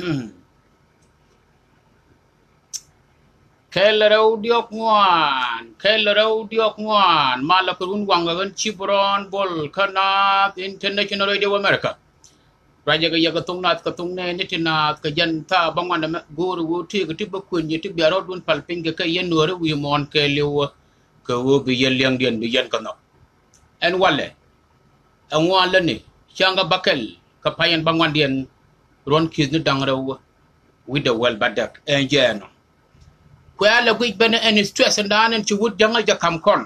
kel rew diok ngwan kel rew diok ngwan mala ko run kan, bol kana international radio america. Raja ga yaga tung nat ka tung ne ni tina ka jan ta bangwa guru wu ti ga tibba kun ni tibya ro dun pal ping ga ka yen no re wi mon ke le wo ka wo bi yel yang dien bi yen ka en wale en wale ni changa bakel ka payen bangwa dien ron kiz ni dangrawa with the well badak en eh, jeno kwela gwij ben en stress and ndan en chuwut janga ja kam kon.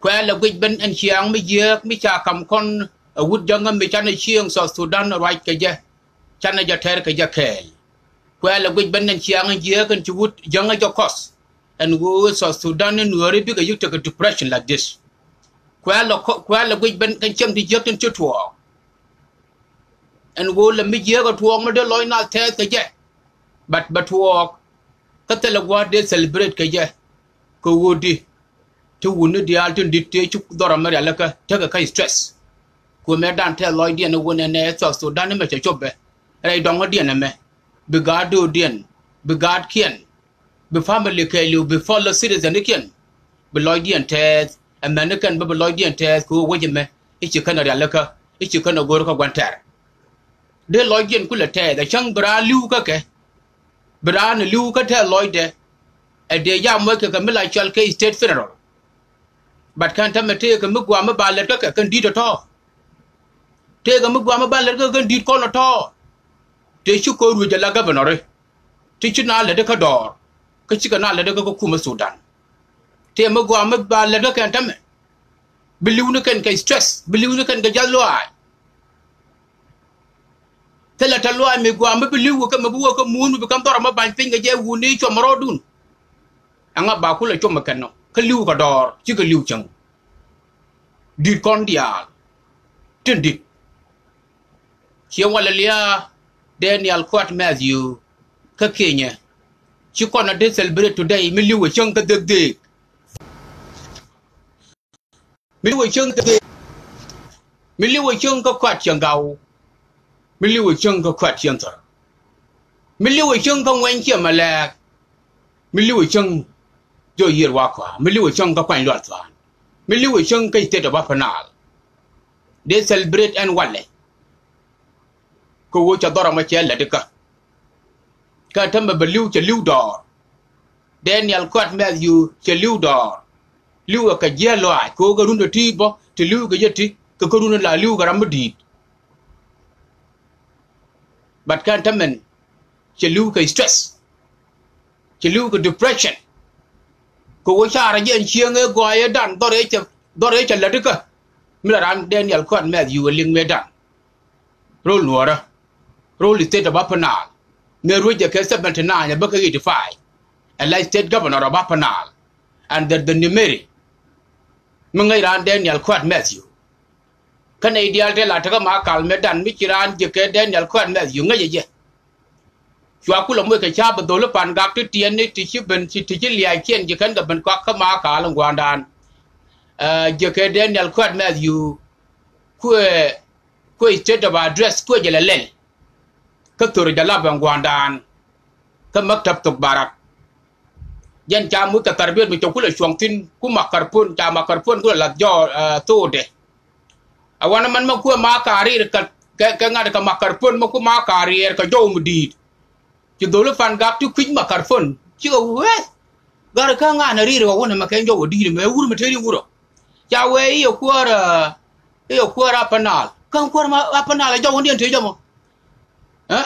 Kwela gwij ben en chiang mi yek, mi cha kam kon a wut janga mi chan chiang so sudan right ke je chan ja ter ke ja kel kwela gwij ben en chiang en yek, en chuwut janga ja kos. And wo so sudan en wori bi ga yukta depression like this. Kwela kwela gwij ben kan chang di yek en chutwo en wo le mi yek tuong ma de loy na te ke je but but walk kata la gwa de celebrate ka je ko wodi to wunu di altun di te chu dora mari ala ka ta ka kai stress. Ko me dan te loy di na wona ne so so dan me che chobe rai dong di na me. Bi gado dien bi gad kien bi family ke lu. Bi follow citizen kien bi loy di te. American bi loy di te. Ko woje me. Ichi kana ala ka ichi kana goro ka gwantar de loy di ku te da chang bra liu ka ke bra ne liu ka te loy de e de ya mo ke kamila chal ke state funeral bat kan ta me te ka mi gwa ma ba le ka kan di to te ga mi gwa ma ba ka kan di ko no to te chu ko ru ja la governor te chu na le de ka dor ka chi ka na le de ka ku ma sudan te mi gwa ma ba ka kan ta me biliu ne kan ka stress biliu ne kan ga ja tela ta lo mi gwa mi bili wo ka mi wo ka mun mi kam tora ma ban pinga je wuni cho maro dun. Anga ba kula cho ma ka liu ka dor, chi ka liu chang dit kon dia tin dit. Chi wala lia, daniel quat matthew. Ka kenya chi kon de celebrate today, mi liu e chang ka deg deg mi liu e chang ka deg mi liu e chang ka kwat chang gao mi liu chung ko kwat chen tar mi liu chung ko wen che ma la mi liu chung jo yir wa kwa mi liu chung ko kwan lo twa lưu ý chung kai te da ba fanal they celebrate and wale ko wo cha dora ma che la de ka ka ta ma liu che liu dor daniel kwat matthew che liu dor liu ka je lo ai ko ga run do ti bo ti liu ga je ti ka ko run la liu ga ram di but kan tamen che lu ka stress che lu ka depression ko wo chara je chieng e go ye dan dore che dore che la dika mi ran daniel kon me yu ling me dan rol nuora rol state of apanal me ru je ke 79 ya baka 85 and like state governor of apanal and the the numeri mi ngai ran daniel kon me yu kana ideal te la ta ma kal. Me dan mi kiran je, ke daniel kwan me yu nga ye ye chwa ku lo mo ke cha ba do lo pan gak ti tien ni ti chi ben ti ti li ai chen je kan ga ben kwa ka ma ka lo gwan dan. Eh je ke daniel kwan me yu ku ku state of address ku je la lel ka tur ja la ban gwan dan ka maktab tok barak yan cha mu ka tarbiyat mi to ku là xuống tin, ku makar pun cha makar pun, ku la jo eh, to de awana man ma kuwa ma kari ka ka ngada ka makar pun ma ku ma kari er ka jow mudid ci dole fan gap tu kwij makar pun ci ga we gar ka nga ri ro wona ma ken jow di me wuro ma teri wuro ya we yo kuara yo kuara panal kan kuara ma panal jow ndien te jomo ha?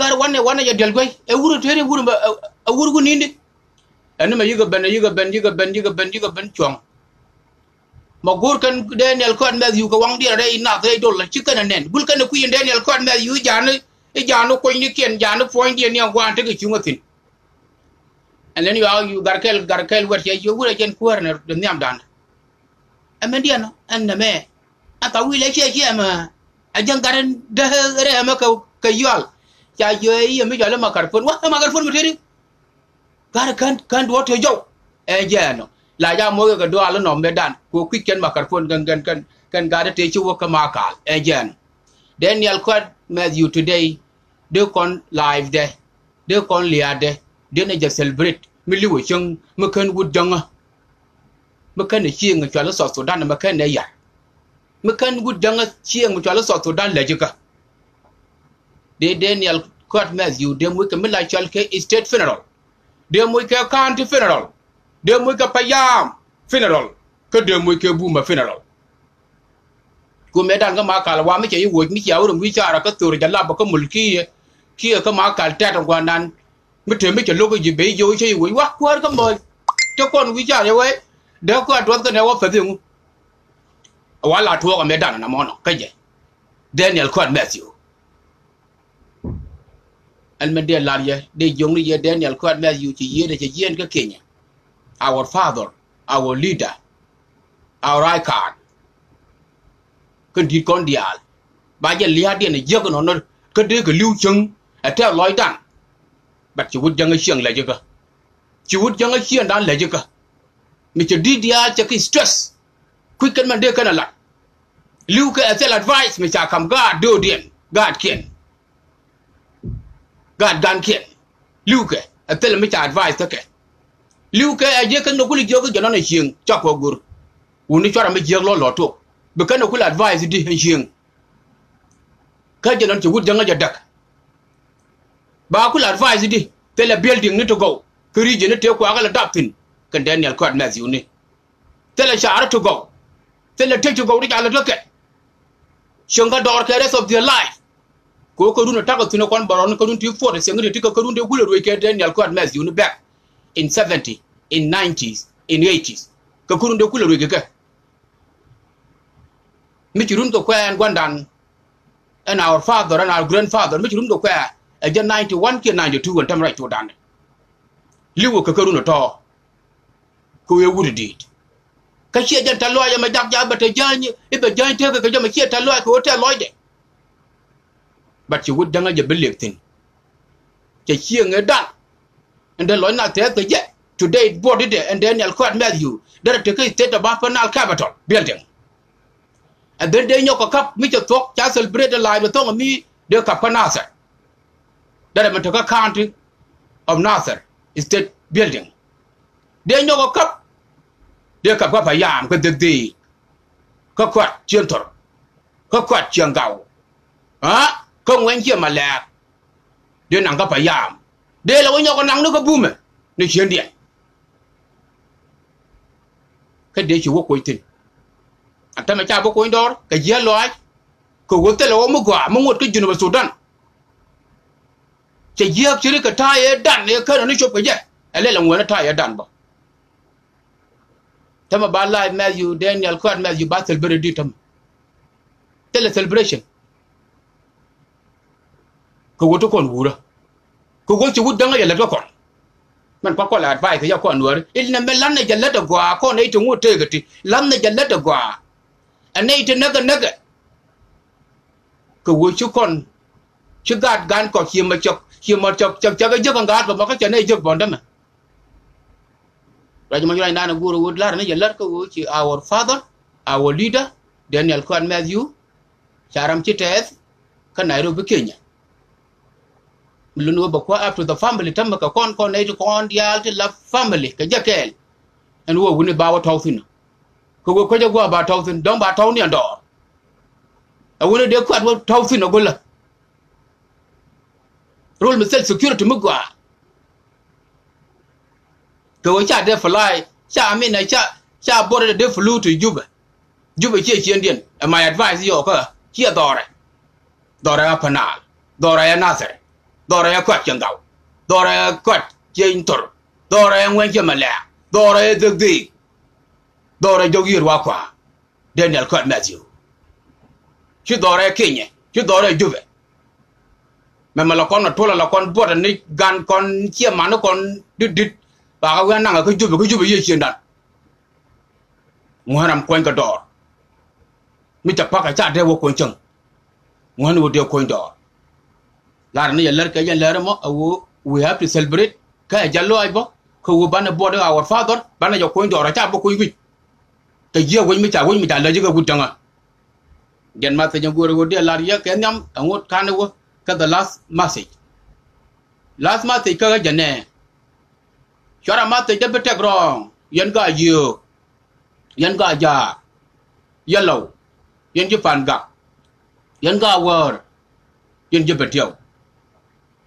Gar wanne wanne ya del goy e wuro teri wuro ma wuro gu nindi anu ma yiga ben yiga ben yiga ben yiga ben yiga ben chong ma gur kan Daniel kon me yu ko wang dia dai na dai dol la chikan nen gul kan ku yin Daniel kon me yu janu e janu ko ni ken janu point dia ni wa ta ki chunga tin and then you are you garkel garkel wer ye yu gure ken kuar na de nyam dan amen dia no an na me ata wi le che che ma a jang garan de re ma ka ka yal ya yo yi mi jala ma karfon wa ma karfon mi teri gar kan kan do to yo e je no la ya mo ga do ala no medan ko kwik makar fon gan gan kan kan ga te chu ka ma kal again daniel quad, matthew today de kon live de de kon lia de de ne ja celebrate. Mi liwo chung ma kan wud janga ma kan ne chieng chwa la so so dan ma kan ne ya ma kan wud janga chieng chwa la so dan le jika de daniel court matthew de mo ke mi la chal ke state funeral. De mo ke county funeral. De mu ka payam funeral ka de mu ka buma funeral ku me dan ga ma kala wa mi che yi wo mi cha uru mi cha ra ka tur ja la ba ka mulki ki ka ma kal ta ta gwa nan mi te mi che lo ko ji be yo che yi wo wa kwa ka mo cho con wi cha ye we de ko atwa ka ne wa fa bi wa la tuwa ka me dan na mo no ka je daniel court matthew and me de lar ye de jong ye Daniel ko adme yu ci yede ci yen ka Kenya our father, our leader, our icon. Kan di kon dial ba je liya de ne je ko no ka de ka liu chung a te loy dan bat ci wut lại xiang la je ka ci wut janga xiang dan la je ka mi đi di dia ci cái stress. Quick kan man de lại. Lưu liu ka tell advice mi cha kam ga do dien god ken God gan kien liuke a tel mi cha advice to ke liuke a je kan no kuli jogo jana na chieng cha ko gur uni chora mi jeg lo lo to be kan no kuli advice di hen chieng ka jana ci wud janga jadak ba kuli advice di tel building ni to go kuri je ne te ko agala dapin kan Daniel Cod Matthew ni tele shara to go tele te to go ri ala to Chúng shonga dor ke rest of their life. Ko ko runa taka tuna kon baron ko runti for the sengri tika ko runde gulo ke Daniel ko admes you back in 70 in 90s in 80s ka kurun de gulo ke ka mi run ko kwan gwandan and our father and our grandfather mi run to kwa a jan 91 ke 92 won tam right to. Dan liwo ka kurun to ko ye wudi dit ka chi jan talo ya ma jak ja bata janye ibe janye te ka jama chi talo ko te loide but you would danga je believe tin ke chi nge dan and then loina te ke je today body there and then al quad matthew there to ke state of national capital building. And then they nyoko kap mi to talk cha celebrate the life to mi de kap kanasa there man to ka county of nasser state building. They nyoko kap de kap kap yam ke de de ka kwat chien tor, ka kwat chiang gao ha không quen chia mà lẹ để nàng có de la để ko nang nhau có nắng nó có boom à? nó chuyển điện. Cái để chịu quay tin anh à, ta cha boko quay đó, cái gì ko wote la quốc gwa là ông mua quả mua sudan cái chuyện mà ka ta ye chỉ ne ka đàn này ka nó chụp cái gì? Anh lấy dan ba Tama ba lai Matthew, Daniel Kwad Matthew ba celebrate tam. Tele celebration. ko woto kon wura ko gol ci wudanga ya lato kon man kwa kwa advice ya kon wur il na me lan na jalla da gwa ko ne to ngote gati lan na jalla da gwa ane ite naga naga ko wo ci kon ci gat gan ko ki ma chok ki ma chok chok chok je ko gad ko ma ka ne je bon dama rajo ma yura na guru wud lar na jalla ko wo ci our father, our leader, Daniel Kwan Matthew charam ci tes ka Nairobi Kenya lunu ba ko after the family, tamba ka kon kon ne on dial ti la family, ka jakel. En wo wuni ba wa tawfin ko go ko jago ba tawfin don ba tawni ando a wuni de ko wa tawfin go la. Role misal security mu gwa. Ko wa cha de fly, cha mi cha cha bore de flu to juba. Juba che chien dien my advice yo ka chia dore. Dore a dore a nasser dora ya kwat changau dora ya kwat chen tor dora ya ngwen che mala dora ya degdi dora jogir wa kwa daniel kwat matthew chi dora ya kenya chi dora ya juve me mala kon na tola la kon bota ni gan kon che manu kon dit dit ba ka wan na ka juve ka juve ye chen dan quen kwen ka dor mi ta paka cha de wo kon chang ngwan wo de kon dor lar ni yalar ka yalar mo awo we have to celebrate. Ka jallo ay bo ko wo bana bodo our father, bana jo ko ndora ta bo ko wi ka ye wo mi ta wo mi ta la jiga gutanga gen ma ta gore go de lar ya ken nyam angot kana wo, ka the last message. Last message ka jane. Chora ma te jabe te gro yen ga yo yen ga ja, yellow, yen ji fan ga, yen ga wor yen jabe betio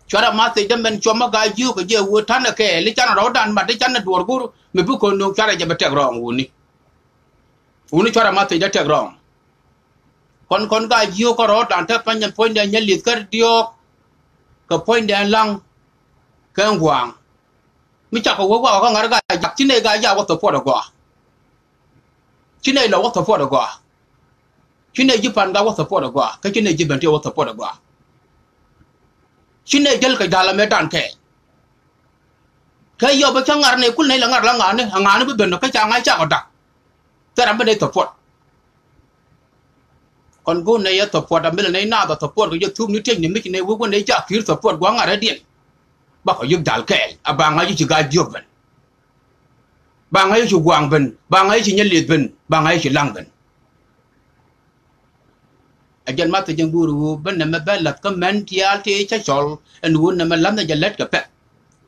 chora ma te jabe choma ga yu ga je wu tan ke? Li chan ro dan ma de chan dur gur me bu ko no chora jabe tek rong wuni wuni chora ma te jabe tek rong kon kon ga yu ko ro dan ta pan yen point de nyelit kar dio ka point de lang kan wang mi cha ko wa ko ngar ga ja chine ga ja wa to po da gwa chine lo wa to po da gwa chine ji pan ga wa to po da gwa ka chine ji ban te wa to po da gwa chine jel ka dala me dan ke. Ka yo ba cha ngar ne kul ne la ngar la ngar ne ngar ne ben ka cha ngai cha ko da ta ram ba ne to po kon go ne ya to po da mel ne na da to po ko yo tu ni te ni mi ne wo ko ne cha kir to po gwa ngar dien. Ba ko yub dal kel abanga yu ci ga job ben. Ba nga yu ci gwang ben, ba nga yu ci nyelit ben, ba nga ngay ci lang ben ajan ma te jeng buru ben na ba la ka ti al ti cha chol en wo na ma lam na jalet ka pe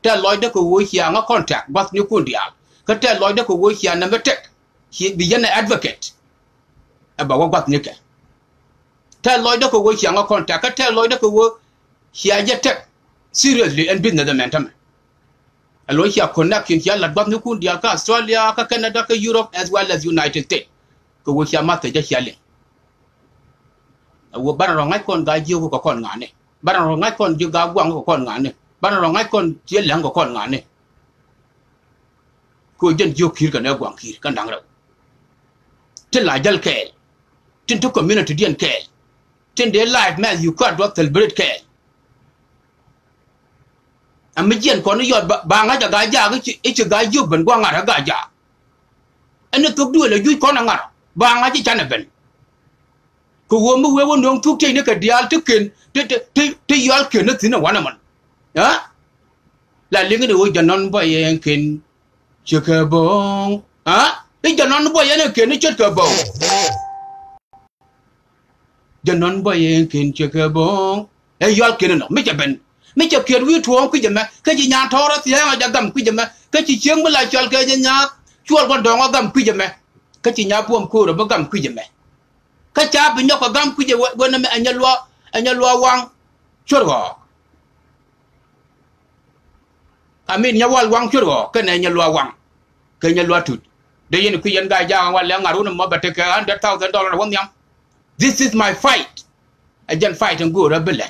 te loy de ko wo hi anga contact bas ni kun dial ka te loy de ko wo hi na ma tek hi bi yana advocate. Aba wa bas ni ka te loy de ko wo hi anga contact ka te loy de ko wo hi hiya jetek seriously and business man tam alo ya connection ya la bab ni kun dia ka australia ka canada ka europe, as well as united states. Ko wo ya mata ja ya le wo bana ro ngai kon ga jiu ko kon ngane bana ro ngai kon ju ga guang ko kon ngane bana ro ngai kon je lang ko kon ngane ko jen jiu kir ka na gwang kir kan dang ra tin la jal ke tin to community dien ke tin de life man you got what celebrate ke amma jiyan ko ni yod ba nga ja ga ja ga ci ci ga ju ben guang ra ga ja ene tok duwe le ju ko na nga ba nga ci chana ben ko wo mu wewo wo tuk te ne ka dial te ken te te te yal ken na tina wana man. Ha la linga de wo janon bo yen ken che ka bong. Ha? E janon bo yen ken che ka bong. Janon bo yen ken che ka bong. E yal ken no, me che ben. Mi che ken wi thuông quy jama cái ji nya thọ ra thì mà ja gam ku quy jama cái gì chiang bla chal cái gì nhà chuột con dong gam quy jama cái gì nhà buông cô rồi gam quy jama ka cha bi nhóc gam quy jama when me anyalwa anyalwa wang. Churgo amin nyawal wang churgo go cái này wang. Cái anyalwa tut. De yen ku yen ga ja wal la ngaru no ba ka 100000 dollar won yam this is my fight. Ajan fight and go rebel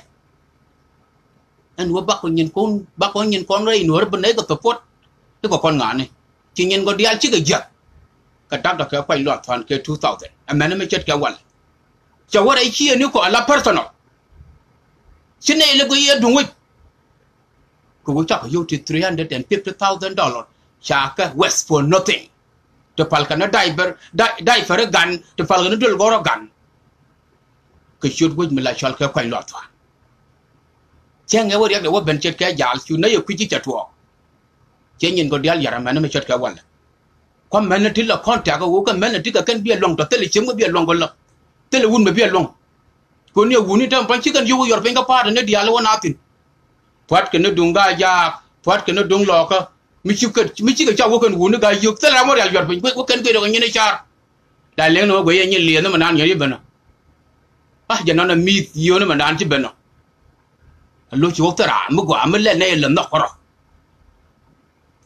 anh nuôi bác con nhìn con bác con nhìn con đây nuôi bên to có tập phốt cái có con ngã này chỉ nhìn có đi ăn chứ cái giật cái đáp được cái quay loạn toàn cái 2000 anh mẹ nó mới chết cái quần cho what ấy chia nếu có là personal xin này là cái đúng không cũng chắc yêu thì 350,000 dollar chả cái west for nothing. To pal kana diver diver gan to pal kana dul goro gan. Cái shoot which mình lại cho cái quay loạn toàn chen nge wori wo ben chet ka jal chu na yo kwiji chatwo chen yin go dial yara man me chet ka wala ko men ti la konta ko wo ka men ti ka kan bi long to tele chem bi long go tele wun me bi long. Ko ne wuni tam pan chi kan yu yor pen ka pa ne dial wona tin pat ke ne dunga ja pat ke ne dung lo ka. Mi chi ka mi chi ka cha wo kan wuni ga yu tele mo yal yor pen ko kan ke do ne char. Da le no go ye nyi le no man an yari bana ah janana mi yo no man an chi bana lo chi wo tara mo go am le ne le no koro.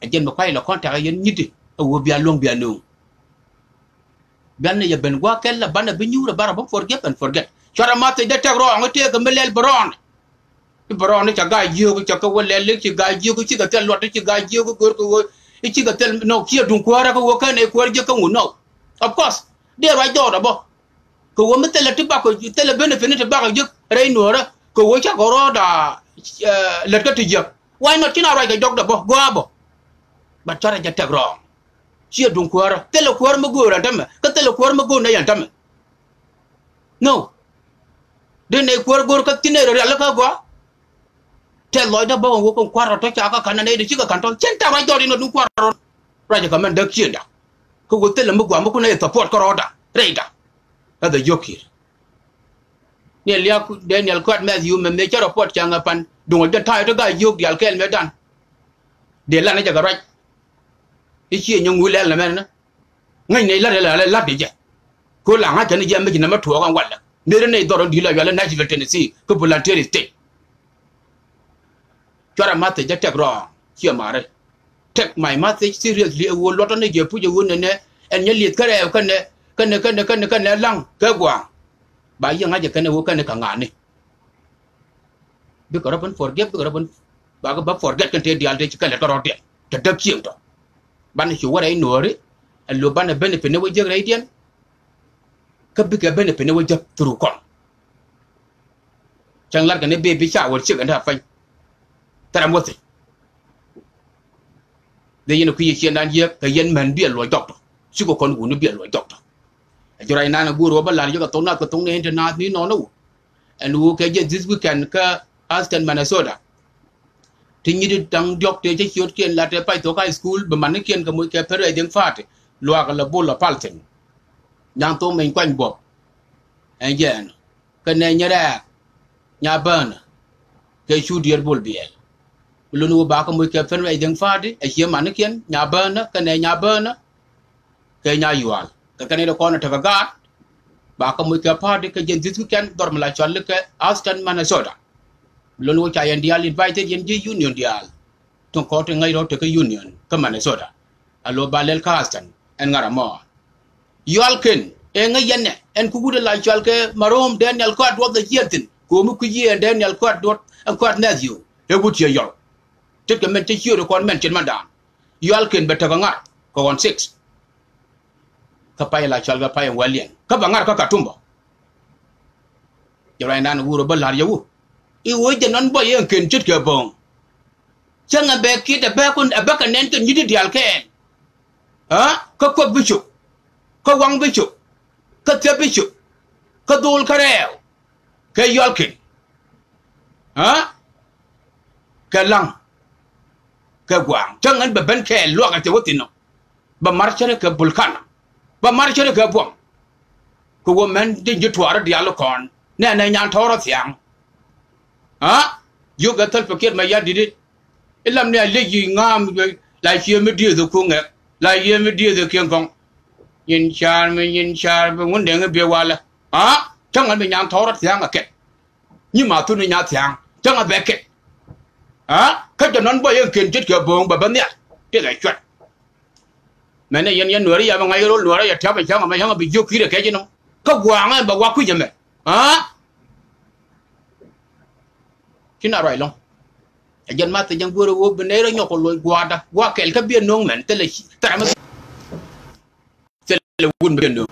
A jen ba kwai lo kon ta yen nyiti a wo bia long bia no ban ya ben gwa kel la bana bi nyura bara ba forget and forget. Chara ma te de ro ngo te ko melel bron bron ne cha ga yu ko ko le le chi ga yu ko chi ga tel lot chi ga yu ko ko ko chi ga tel no ki dun ko ara ko wo ka ne ko je ko no. Of course, de ra do da bo. Ko wo metele ti ba ko tele benefit ne te ba ko je, re no ra, ko wo cha goro da eh, let ka je. Why not ti na ra ga dog da bo go abo ba chara ja ro chi dun kwara tele kwar ma go ran tamme ka tele kwar ma go na yan tamme no. De ne kwar go ka tine re ala ka go te loy da bo wo ko kwara to cha ka kana ne de chi ka kan to chen ta ra jori no dun kwara ra ja ka men da chi da ko wo tele ma go ma ko ne support ko ro da re da da yokir ne lia Daniel kwat Matthew me me charo pot changa pan dungo ja tai to ga yug dial kel me dan de la ne ja garaj ichi nyong wule la men na ngai nei la la la de ja ko la nga tan ja me na ma tuwa kan wala mere nei doro di la yala Nashville Tennessee ko volunteer state chora mate ja tek ro chi mare tek my message seriously e wo loto ne je pu je wo ne ne en nye liet kare kan ne kan ne kan ne kan ne kan ne lang ka gwa ba yi nga je ka ne wo ka ne ka nga ne bi ko rabon forget bi ko rabon ba ga ba forget kan te dial de ka le ko ro te te dab chieng to ban chi wara i nori lo ban bene pene wo je rai dien ka bi ka bên phía wo je tru kon chang lar kan ne be bi cha wo chơi kan da fa tara mo te de yin ku yi chen dan ye ka yen men bi lo doctor, su ko kon gu ne bi lo dok jo rai na na gu ro ba la yo ka này na ka tong ne internet ni no no and wo ka je this weekend ka Aston Minnesota thì như đi tăng diok te che chiot kien la te pai to kai school be man kien ka mu ke pere ding fat lo ka la bol la palten yang to men kwan bo en jen ka ne nyara nya ban ke chu dier bol biel lu nu ba ka mu ke pere ding fat e che man kien nya ban ka ne nya ban ke nya yual ka ka ne ko na ta ga ba ka mu ke pa de ke jen this weekend là cho chal ke Aston Minnesota lon wo cha yan dial, invited yan di union dial. Ton ko te ngai ro te ka union. Ka Minnesota alo balel kastan en ngara mo. Yalken e ngai yan en ku gude la chal ke marom daniel ko adwo the yetin ko mu ku ye daniel ko adwo en ko adnazio e gut ye yo te ke men te chiyo ko men chen manda yalken beta ta ngar, ko on 6 ka pay la chal ga pay walien ka bangar ka katumbo Jawai nan wuro balar yawu i wo je non boy en ken chit ke bon changa be ki de be kun be ka nen ken yidi dial ke ha ko ko bichu ko wang bichu ka te bichu ka dul kareo ke yol ken ha ka lang ka gwang changa be ben ke lo ka te wotino ba marchere ke bulkana ba marchere ke bom ko wo men de jitwara dial kon ne ne nyan toro siang ha yo ga tal paket ma ya didi ilam ne le yi ngam la chi me di do ko nge la ye me di do kien kong yin char me yin char me ngun de nge be wala ha chang an be nyang thorat yang ket ni ma tu ni nya thiang chang a be ket ha ka cho non bo yen ken chit ke bong ba ban ya ti ga chwat me này yen yen nuari ya ba ngai ro nuari ya ta ba chang ma yang bi yo ki de ke ji no ka gwa nga ba wa ku je me à kina rai long. Ajan mata jang goro wo benera nyoko loy gwada wa kel ka bien nong men tele tara ma tele wun ben do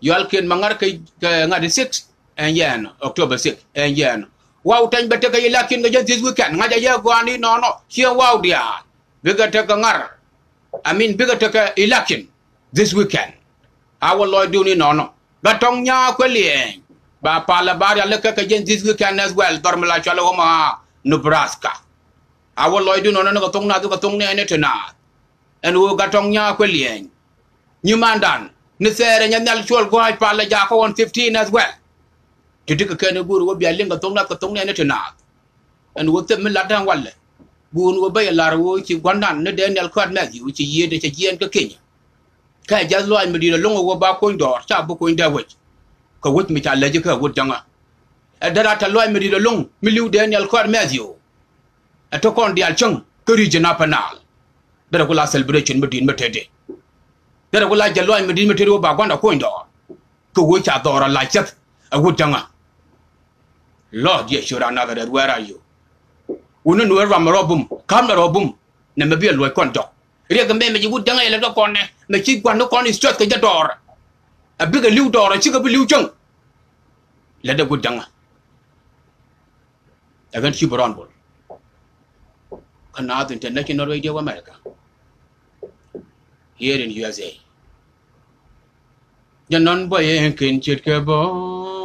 yal ken mangar kay ngadi 6 en yan october 6 en yan wow tan bete kay lakin ga this weekend. Ngaja ya gwani no no. Sia wow dia biga te ka ngar. I mean biga te ka election this weekend. Awo loy do ni no. No gatong nya ko lien ba pala bar ya leka ka jen this weekend as well dorm la chala ma Nebraska. Awo loy du nono no tong na du ko tong ne ne tena. En wo ga tong nya ko lien ni mandan ni sere nya nyal chol go hay pala ja ko on 15 as well. Titi ka kene guru wo bia linga tong na ko tong ne ne tena. En wo te mi ladan walle gun wo bay lar wo ci gondan ne Daniel Kwad Matthew yu ci yede ci yen ka Kenya. Ka jazlo ay an medina longo wo ba ko ndor cha bu ko ndawe ko wut mi ta leji ka wut jonga e dara ta loy mi di long mi liu daniel kwar mezio e to kon dial di ko ri region panal dara ko la celebration mi din metede dara ko la jaloy mi din metede ba gwanda ko ndo ko wo cha dora la chat e wut jonga lord ye shura na da where are you unu nu ram robum kam na robum ne me bi loy kon dok ria ga me me wut jonga ele do kon ne me chi gwanda kon is straight ka jador a bi ga liu dora chi ga bi liu chang la da gudanga agan chi boron bol. Kana international wa america. Here in usa janon boy en ken chit ke bo.